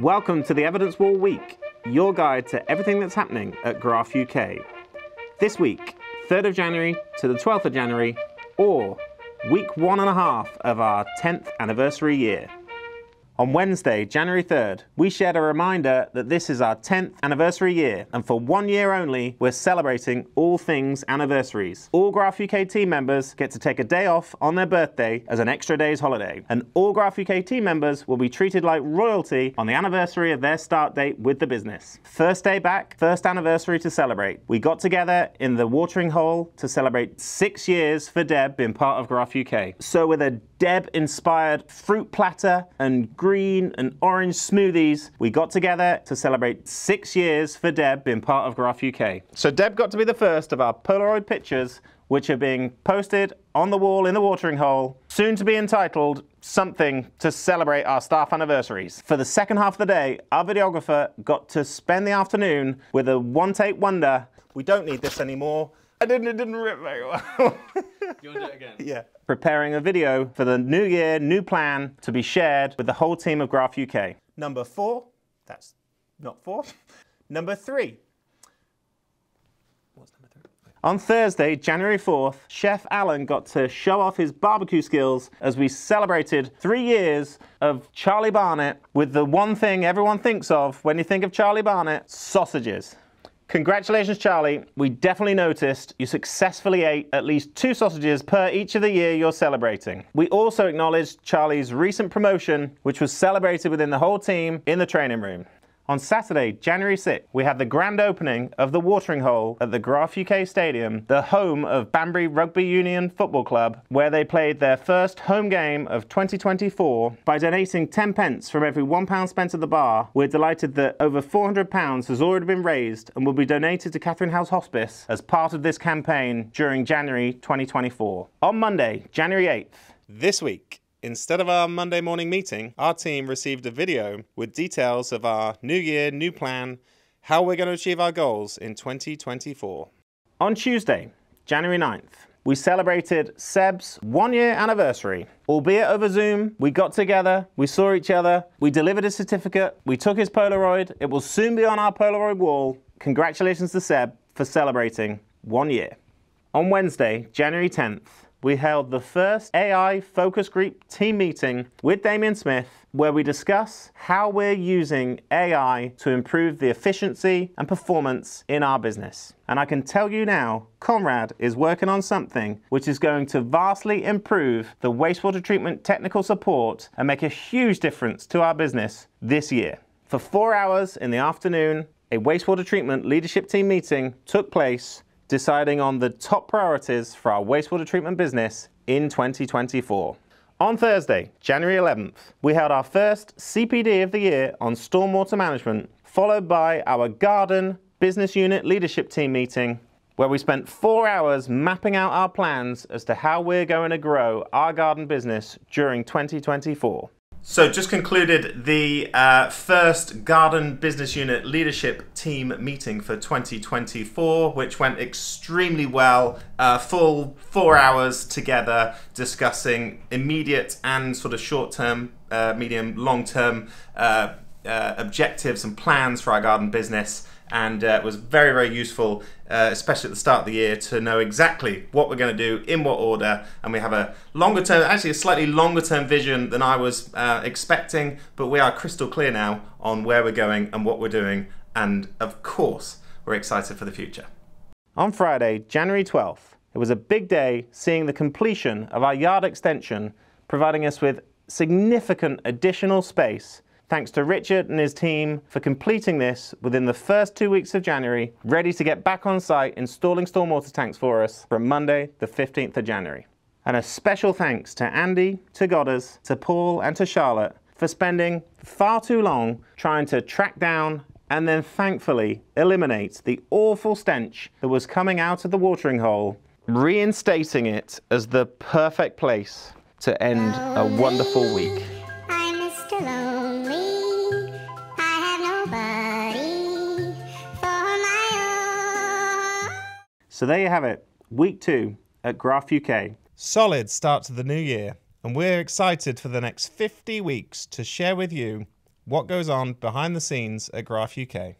Welcome to the Evidence Wall Week, your guide to everything that's happening at Graf UK. This week, 3rd of January to the 12th of January, or week one and a half of our 10th anniversary year. On Wednesday, January 3rd, we shared a reminder that this is our 10th anniversary year, and for one year only, we're celebrating all things anniversaries. All Graf UK team members get to take a day off on their birthday as an extra day's holiday, and all Graf UK team members will be treated like royalty on the anniversary of their start date with the business. First day back, first anniversary to celebrate. We got together in the watering hole to celebrate six years for Deb being part of Graf UK. So, with a Deb inspired fruit platter and green and orange smoothies. We got together to celebrate six years for Deb being part of Graf UK. So Deb got to be the first of our Polaroid pictures, which are being posted on the wall in the watering hole, soon to be entitled something to celebrate our staff anniversaries. For the second half of the day, our videographer got to spend the afternoon with a one take wonder. We don't need this anymore. I didn't, it didn't rip very well. You want to do it again? Yeah. Preparing a video for the new year, new plan to be shared with the whole team of Graf UK. Number four, that's not four. Number three. What's number three? On Thursday, January 4th, Chef Alan got to show off his barbecue skills as we celebrated three years of Charlie Barnett with the one thing everyone thinks of when you think of Charlie Barnett sausages. Congratulations, Charlie. We definitely noticed you successfully ate at least two sausages per each of the year you're celebrating. We also acknowledged Charlie's recent promotion, which was celebrated within the whole team in the training room. On Saturday, January 6th, we had the grand opening of the watering hole at the Graf UK Stadium, the home of Banbury Rugby Union Football Club, where they played their first home game of 2024. By donating 10 pence from every £1 spent at the bar, we're delighted that over £400 has already been raised and will be donated to Katharine House Hospice as part of this campaign during January 2024. On Monday, January 8th, this week, Instead of our Monday morning meeting, our team received a video with details of our new year, new plan, how we're going to achieve our goals in 2024. On Tuesday, January 9th, we celebrated Seb's one year anniversary. Albeit over Zoom, we got together, we saw each other, we delivered a certificate, we took his Polaroid. It will soon be on our Polaroid wall. Congratulations to Seb for celebrating one year. On Wednesday, January 10th, we held the first AI focus group team meeting with Damien Smith where we discuss how we're using AI to improve the efficiency and performance in our business. And I can tell you now, Conrad is working on something which is going to vastly improve the wastewater treatment technical support and make a huge difference to our business this year. For four hours in the afternoon, a wastewater treatment leadership team meeting took place deciding on the top priorities for our wastewater treatment business in 2024. On Thursday, January 11th, we held our first CPD of the year on stormwater management, followed by our garden business unit leadership team meeting, where we spent four hours mapping out our plans as to how we're going to grow our garden business during 2024. So, just concluded the uh, first Garden Business Unit Leadership Team meeting for 2024, which went extremely well. Uh, full four hours together discussing immediate and sort of short term, uh, medium, long term uh, uh, objectives and plans for our garden business and uh, was very very useful uh, especially at the start of the year to know exactly what we're going to do in what order and we have a longer term actually a slightly longer term vision than i was uh, expecting but we are crystal clear now on where we're going and what we're doing and of course we're excited for the future. On friday january 12th it was a big day seeing the completion of our yard extension providing us with significant additional space Thanks to Richard and his team for completing this within the first two weeks of January, ready to get back on site installing stormwater tanks for us from Monday, the 15th of January. And a special thanks to Andy, to Godders, to Paul, and to Charlotte for spending far too long trying to track down and then thankfully eliminate the awful stench that was coming out of the watering hole, reinstating it as the perfect place to end a wonderful week. So there you have it, week two at Graf UK. Solid start to the new year, and we're excited for the next 50 weeks to share with you what goes on behind the scenes at Graf UK.